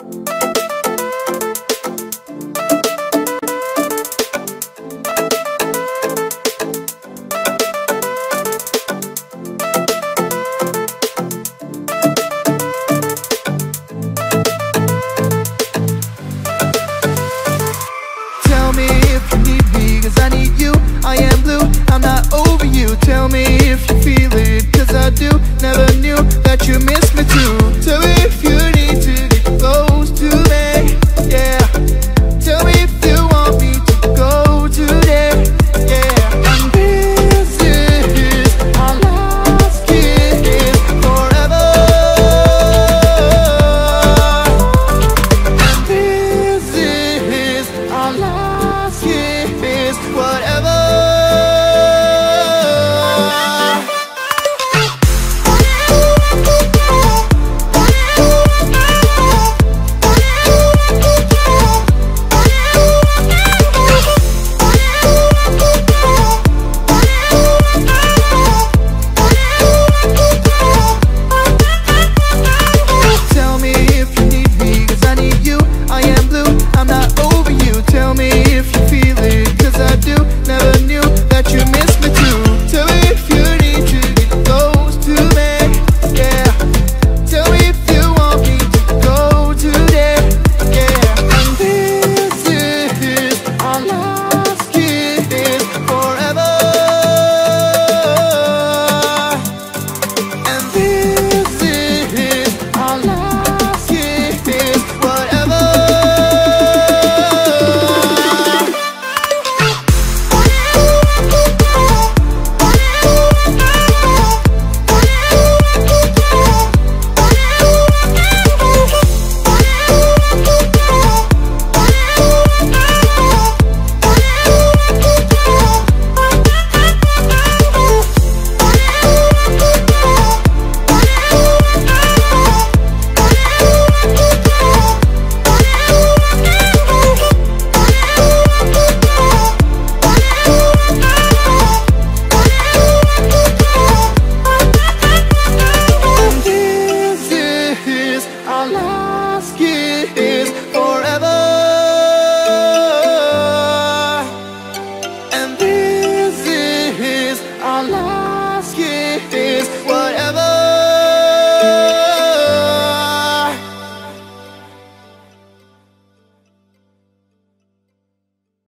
Tell is